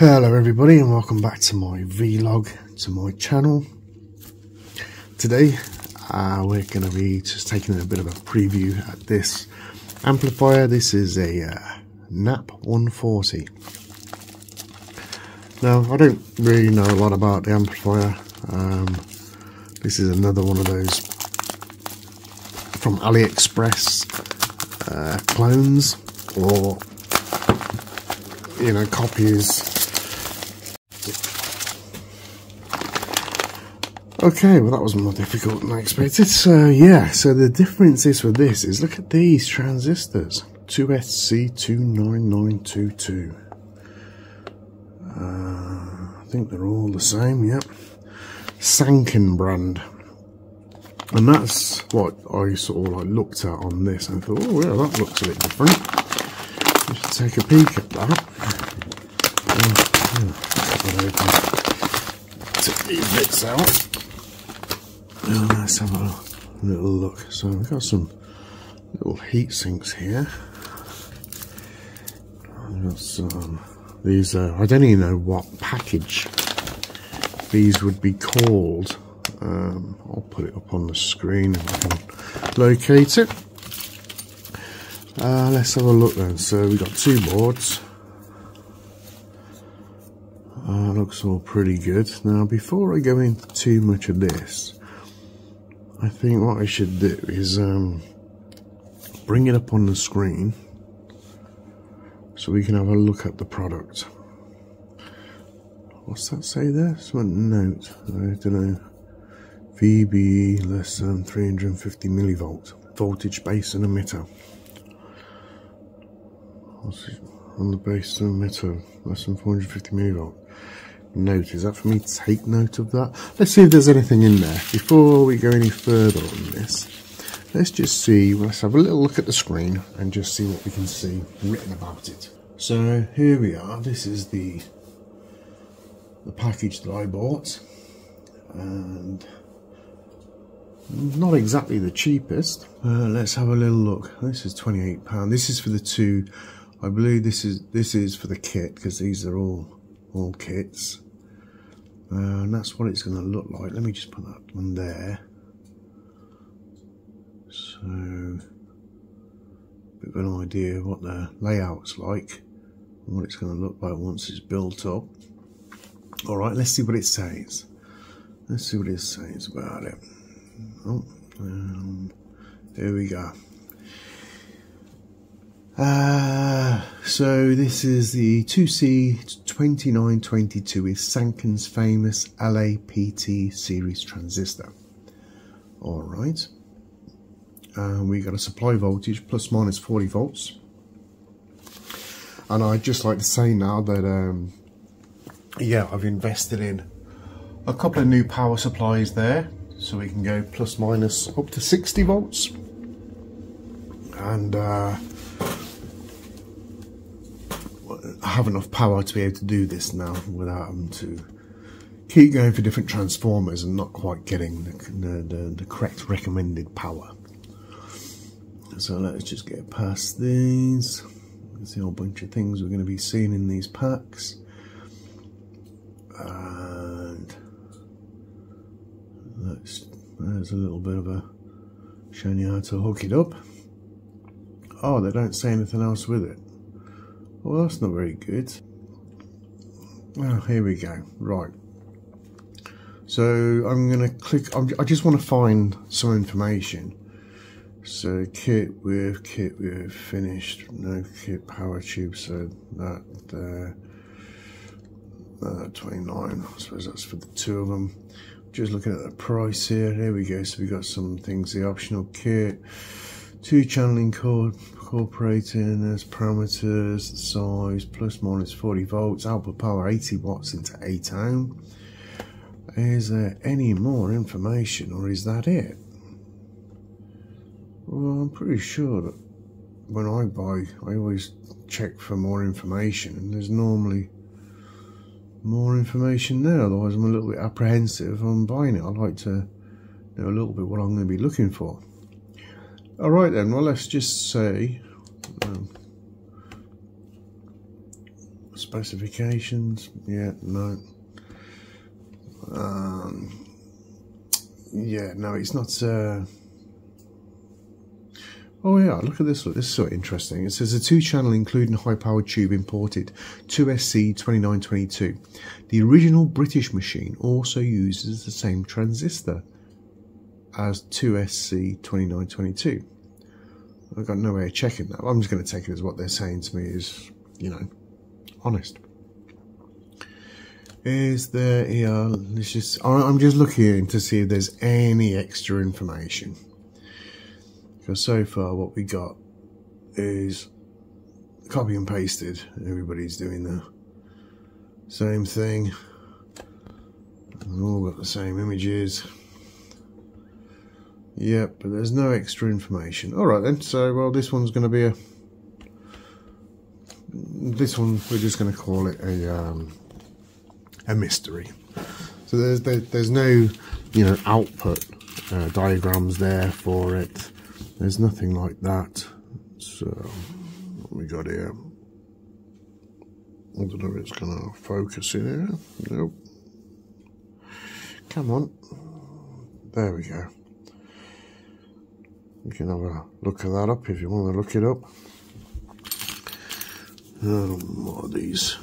Hello everybody and welcome back to my vlog to my channel. Today uh, we're going to be just taking a bit of a preview at this amplifier. This is a uh, NAP 140. Now I don't really know a lot about the amplifier. Um, this is another one of those from AliExpress uh, clones or you know copies Okay, well that was more difficult than I expected. So yeah, so the difference is with this is look at these transistors. 2SC29922. Uh, I think they're all the same, yep. Sanken brand. And that's what I sort of like looked at on this and thought, oh yeah, that looks a bit different. Just take a peek at that. Oh, yeah. Take these bits out. Now let's have a little look. So we've got some little heat sinks here. I've got some these uh, I don't even know what package these would be called. Um, I'll put it up on the screen if I can locate it. Uh, let's have a look then. So we've got two boards. Uh, looks all pretty good. Now before I go into too much of this, I think what I should do is um, bring it up on the screen so we can have a look at the product. What's that say there? Some note. I don't know. VB less than 350 millivolt. Voltage base and emitter. On the base and emitter, less than 450 millivolt note. Is that for me to take note of that? Let's see if there's anything in there. Before we go any further on this, let's just see, let's have a little look at the screen and just see what we can see written about it. So here we are, this is the the package that I bought and not exactly the cheapest. Uh, let's have a little look. This is £28. This is for the two. I believe this is this is for the kit because these are all all kits. Uh, and that's what it's going to look like. Let me just put that one there. So, a bit of an idea of what the layout's like and what it's going to look like once it's built up. Alright, let's see what it says. Let's see what it says about it. Oh, um, there we go. Uh, so this is the 2C2922 is Sanken's famous LAPT series transistor. Alright. Uh, we got a supply voltage plus minus 40 volts. And I'd just like to say now that, um, yeah, I've invested in a couple of new power supplies there. So we can go plus minus up to 60 volts. And uh, have enough power to be able to do this now without having to keep going for different transformers and not quite getting the, the, the, the correct recommended power. So let's just get past these. There's a whole bunch of things we're going to be seeing in these packs. And let's, there's a little bit of a showing you how to hook it up. Oh, they don't say anything else with it. Well, that's not very good. Oh, here we go. Right. So I'm going to click, I just want to find some information. So kit with, kit with, finished, no kit power tube, so that there, uh, 29, I suppose that's for the two of them. Just looking at the price here, there we go, so we got some things, the optional kit, two channeling cord, incorporating as parameters, size, plus minus 40 volts, output power 80 watts into 8 ohm. Is there any more information or is that it? Well, I'm pretty sure that when I buy, I always check for more information and there's normally more information there, otherwise I'm a little bit apprehensive on buying it. I like to know a little bit what I'm going to be looking for. All right then, well let's just say, um, specifications. Yeah, no. Um, yeah, no, it's not. Uh, oh yeah, look at this. This is so interesting. It says a two-channel including high-powered tube imported 2SC2922. The original British machine also uses the same transistor as 2SC2922. I've got no way of checking that. I'm just going to take it as what they're saying to me is, you know, honest. Is there yeah, Let's just. I'm just looking to see if there's any extra information. Because so far, what we got is copy and pasted. Everybody's doing the same thing. We've all got the same images. Yep, but there's no extra information. Alright then, so well this one's going to be a... This one, we're just going to call it a um, a mystery. So there's there, there's no, you know, output uh, diagrams there for it. There's nothing like that. So what we got here? I don't know if it's going to focus in here. Nope. Come on. There we go. You can have a look at that up if you want to look it up. Um, what are these?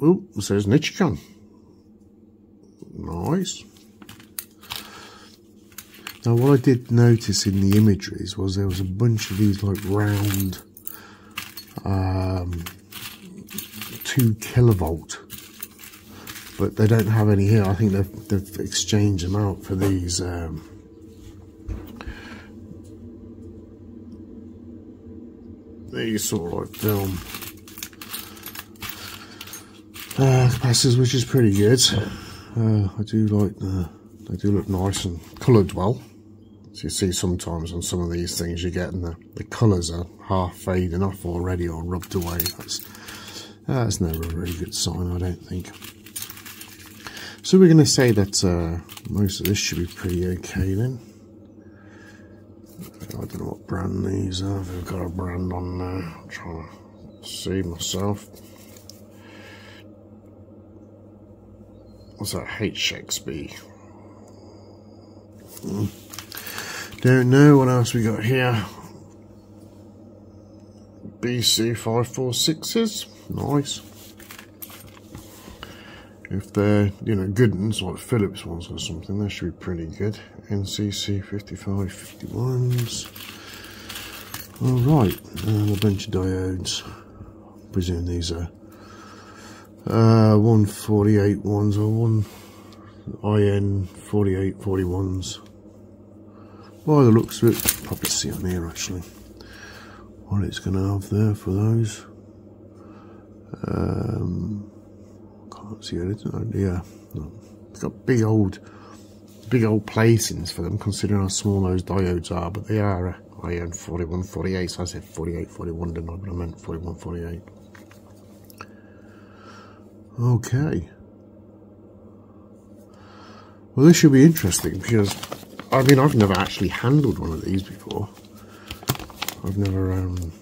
Oh, it says Nichicon. Nice. Now what I did notice in the imageries was there was a bunch of these like round um, 2 kilovolt but they don't have any here. I think they've, they've exchanged them out for these. Um, these sort of like film uh, capacitors, which is pretty good. Uh, I do like the, they do look nice and coloured well. So you see sometimes on some of these things you're getting the, the colours are half fading off already or rubbed away. That's, that's never a very good sign, I don't think. So we're going to say that uh, most of this should be pretty okay then. I don't know what brand these are. They've got a brand on there. I'm trying to see myself. What's that? HXB. Hmm. Don't know what else we got here. BC546s. Nice if they're, you know, good ones, like Philips ones or something, they should be pretty good. NCC 5551s. Alright, and a bunch of diodes. I presume these are uh, 148 ones or one IN 4841s. By the looks of it, probably see on here actually what it's going to have there for those. Um, see it, yeah. It's got big old, big old placings for them, considering how small those diodes are, but they are uh, IN 4148, so I said 4841, didn't I? But I meant 4148. Okay. Well, this should be interesting because, I mean, I've never actually handled one of these before. I've never, um,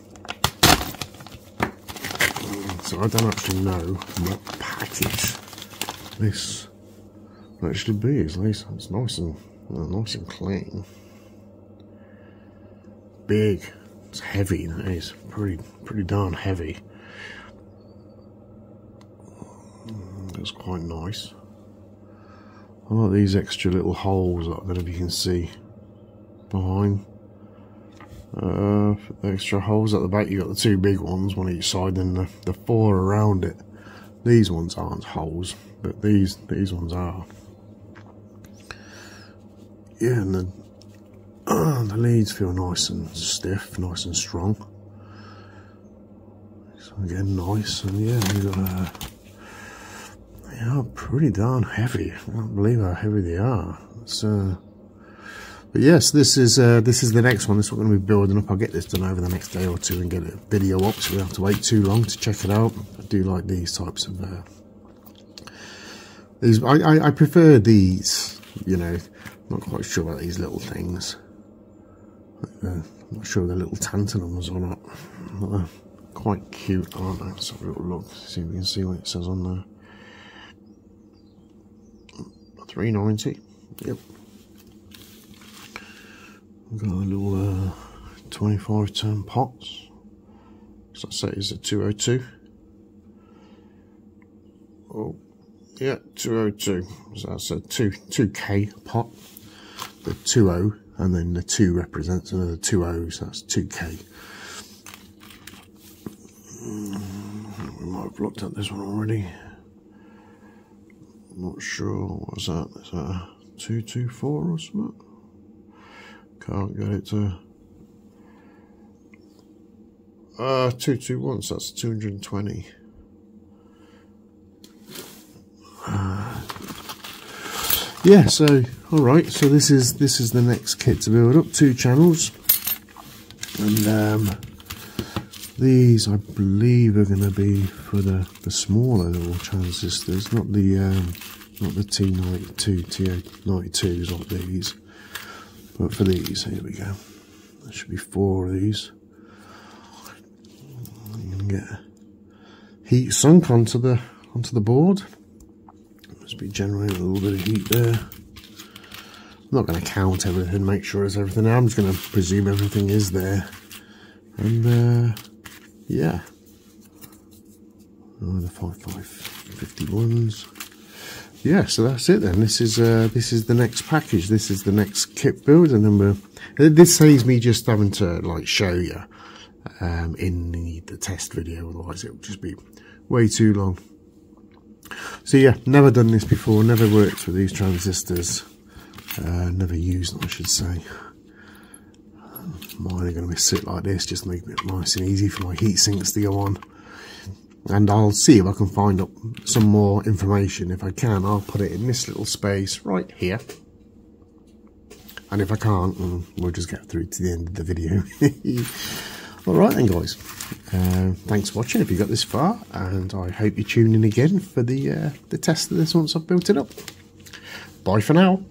so I don't actually know what package this actually be. At least it's nice and nice and clean. Big. It's heavy. That is pretty pretty darn heavy. Mm, that's quite nice. I like these extra little holes. I don't know if you can see behind. Uh, extra holes at the back, you got the two big ones, one each side, and the, the four around it. These ones aren't holes, but these these ones are. Yeah, and the, uh, the leads feel nice and stiff, nice and strong. So again, nice, and yeah, you got a. They are pretty darn heavy. I can't believe how heavy they are. It's uh, but yes, this is uh, this is the next one. This we're going to be building up. I'll get this done over the next day or two and get a video up, so we don't have to wait too long to check it out. I do like these types of uh, these. I, I, I prefer these. You know, not quite sure about these little things. Uh, not sure the little tantalums or not. But quite cute, aren't they? Let's have a little look, see if we can see what it says on there. 390. Yep. We've got a little uh, 25 turn pots. So I say it's a 202. Oh, yeah, 202. So that's a 2 2k pot. The 20 and then the 2 represents another 20, so that's 2k. We might have looked at this one already. I'm not sure. What was that? Is that a 224 or something? Can't get it to. Uh, 221, so that's 220. Uh, yeah, so alright, so this is this is the next kit to build up, two channels. And um these, I believe, are going to be for the, the smaller little transistors, not the um, not the T92, T92s like these, but for these. Here we go. There should be four of these. You can get heat sunk onto the onto the board. Must be generating a little bit of heat there. I'm not going to count everything, make sure it's everything. I'm just going to presume everything is there. And uh, yeah. Oh, the five fifty ones. Yeah, so that's it then. This is uh, this is the next package. This is the next kit build, and then this saves me just having to like show you um, in the, the test video. Otherwise, it would just be way too long. So yeah, never done this before. Never worked with these transistors. Uh, never used them, I should say mine are going to be sit like this just make it nice and easy for my heat sinks to go on and I'll see if I can find up some more information. If I can I'll put it in this little space right here. And if I can't we'll just get through to the end of the video. Alright then guys. Uh, thanks for watching if you got this far and I hope you tune in again for the uh, the test of this once I've built it up. Bye for now